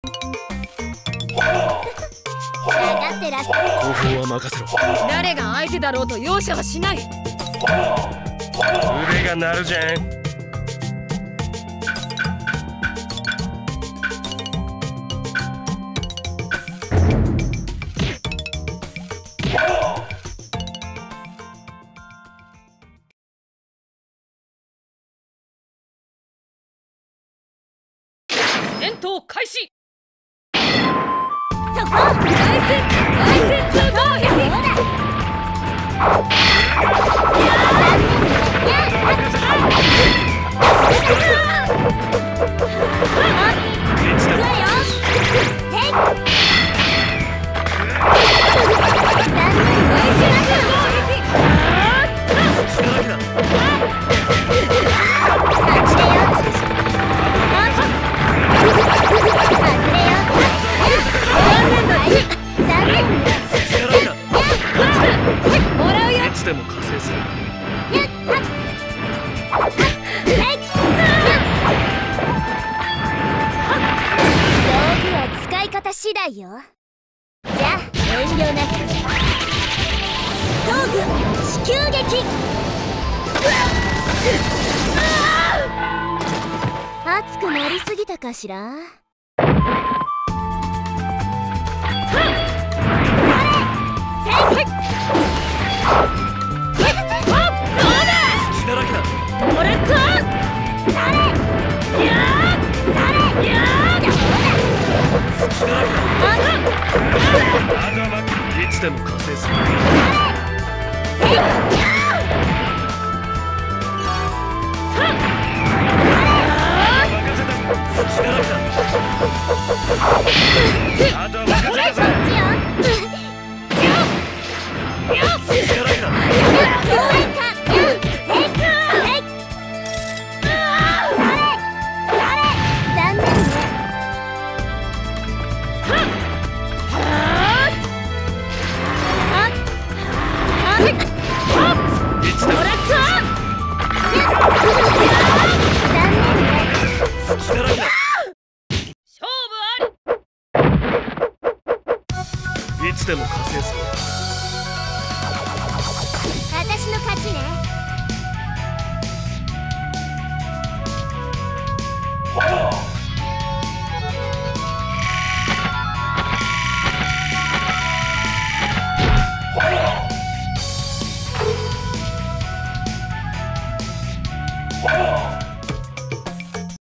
がって後方は任せろ誰が相手だろうと容赦はしない。腕が鳴るじゃん。戦闘開始怎么？つでも加勢する。道具は使い方次第よ。じゃあ遠慮なく。道具地球撃熱くなりすぎたかしら？でも加勢する。いつでも加勢する。